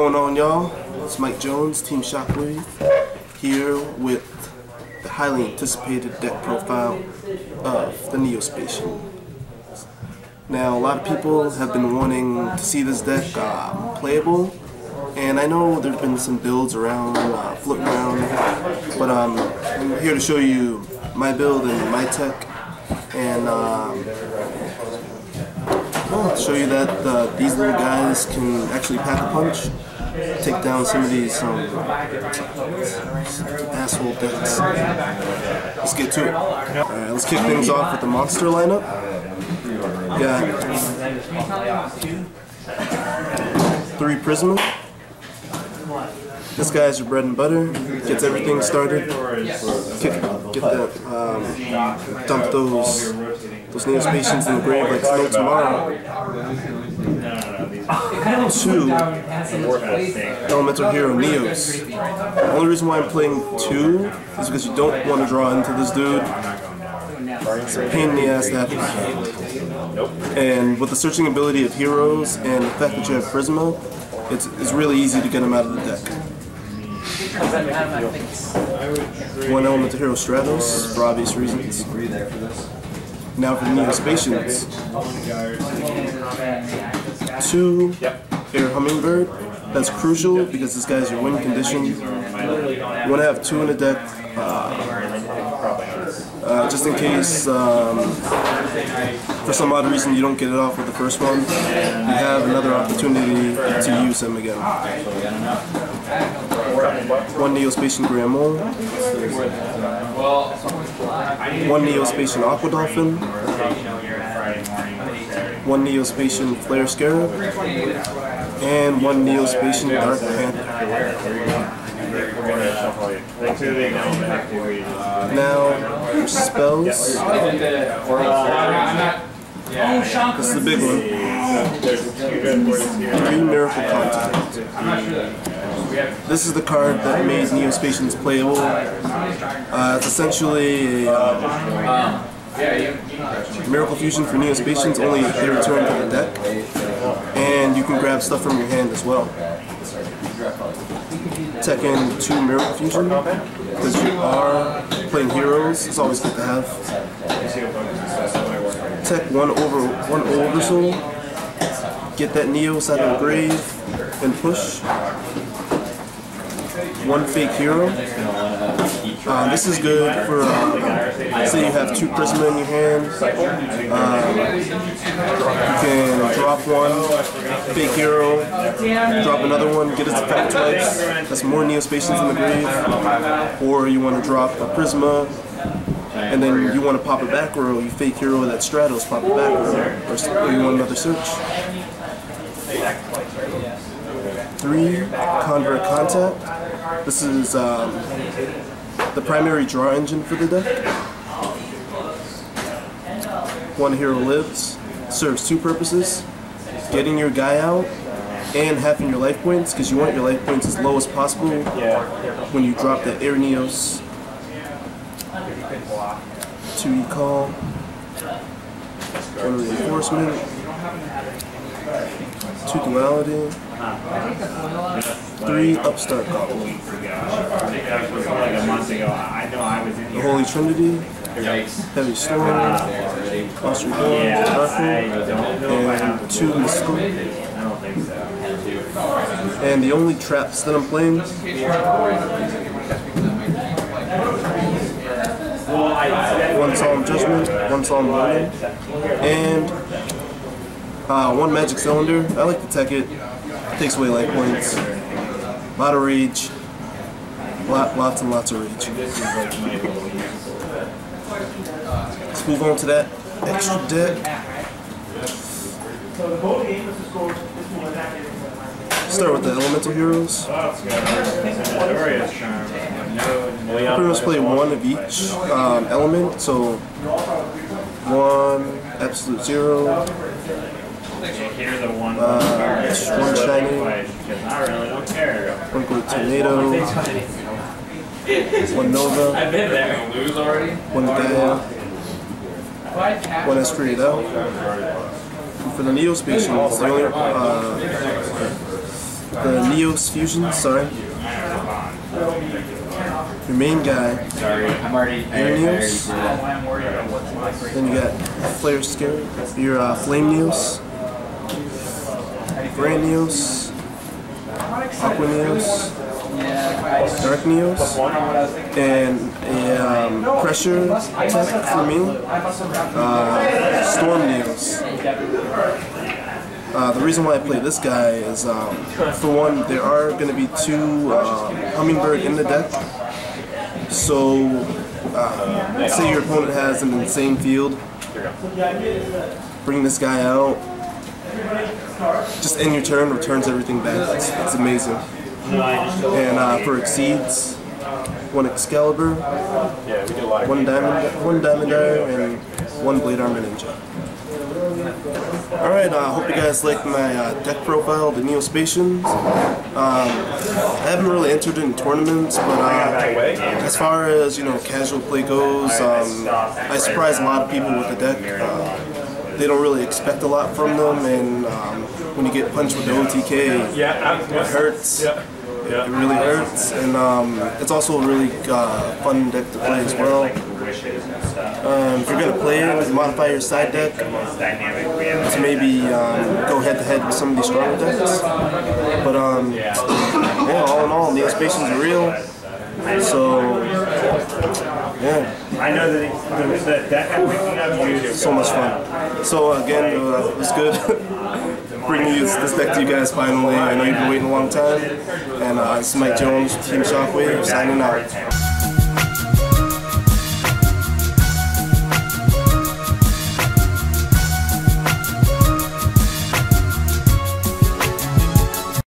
going on, y'all? It's Mike Jones, Team Shockwave, here with the highly anticipated deck profile of the Neo-Spacian. Now, a lot of people have been wanting to see this deck uh, playable, and I know there's been some builds around, uh, floating around, but um, I'm here to show you my build and my tech, and um, well, show you that uh, these little guys can actually pack a punch, take down some of these um, asshole decks. Let's get to it. Alright, let's kick things off with the monster lineup. Got three Prisma. This guy's your bread and butter. Gets everything started. Get that, um, dump those those Neo-Spacians in the grave like no tomorrow. Two Elemental Hero Neos. The only reason why I'm playing two is because you don't want to draw into this dude. It's a pain in the ass to have. And with the searching ability of heroes and the fact that you have Prisma, it's, it's really easy to get him out of the deck. One Elemental Hero Stratos, for obvious reasons. Now for the Neo Neo-Spacians. Two Air Hummingbird. That's crucial because this guy's your win condition. You want to have two in the deck uh, uh, just in case um, for some odd reason you don't get it off with the first one. You have another opportunity to use them again. One Neo-Spacian Grand Mole. One Neo-Spacian Aqua Dolphin. One Neo-Spacian Flare Scarab. And one Neo-Spacian Dark Panther. Now, spells. This is the big one. Three Miracle Contact. This is the card that made Neo-Spacians playable. Uh, it's essentially a um, Miracle Fusion for Neo-Spacians, only they return to the deck. And you can grab stuff from your hand as well. Tekken 2 Miracle Fusion, because you are playing heroes, it's always good to have. Tech 1 over 1 Oversoul, get that Neos out of the grave, and push. One Fake Hero. Uh, this is good for, uh, say you have two Prisma in your hand. Uh, you can drop one Fake Hero, drop another one, get its effect twice. That's more Neo-Spacians in the grave. Or you want to drop a Prisma, and then you want to pop a back row, you Fake Hero that Stratos, pop a back row. Or you want another search. Three, Convert Contact. This is um, the primary draw engine for the deck. One hero lives, serves two purposes, getting your guy out and having your life points, because you want your life points as low as possible when you drop that Air. Two recall, one reinforcement, two duality, three upstart goblin. The Holy Trinity, Heavy Storm, Darkroom, and two Mystical. And the only traps that I'm playing. One Solemn Judgment, one Solemn Warning, and uh, one Magic Cylinder. I like to tech it. Takes away life points. A lot of rage. Lot, lots and lots of rage. Let's move on to that extra deck. Start with the Elemental Heroes. I pretty much play one of each um, element, so one Absolute Zero, uh, one Shiny, one Great Tornado, one Nova, one Gaia, one Escuridao. And for the Neo-Spacians, the only, uh, the Neos Fusion, sorry. Your main guy. Sorry, I'm already. Your Neos. Then you got Flare Scare, your uh, Flame Neos, Grand Neos, Aqua Neos, Dark Neos, and a um, Pressure Tech for me, uh, Storm Neos. Uh, the reason why I play this guy is, um, for one, there are going to be two uh, Hummingbird in the deck. So, uh, say your opponent has an insane field, bring this guy out, just end your turn, returns everything back. It's, it's amazing. And uh, for Xyz, one Excalibur, one Diamond, one Diamond Eye, and one Blade Armor Ninja. Alright, I uh, hope you guys like my uh, deck profile, the Neo-Spacians. Um, I haven't really entered in tournaments, but uh, as far as you know, casual play goes, um, I surprise a lot of people with the deck. They don't really expect a lot from them, and um, when you get punched with the OTK, it hurts. It really hurts, and um, it's also a really uh, fun deck to play as well. Um, if you're going to play it, modify your side deck to maybe um, go head to head with some of these stronger decks. But um, yeah, all in all, the Neo-Spacians are real. So yeah. I know that deck I'm picking up you. So much fun. So again, uh, it was good bringing this, deck to you guys finally. I know you've been waiting a long time. And uh, is Mike Jones, Team Shockwave, signing out.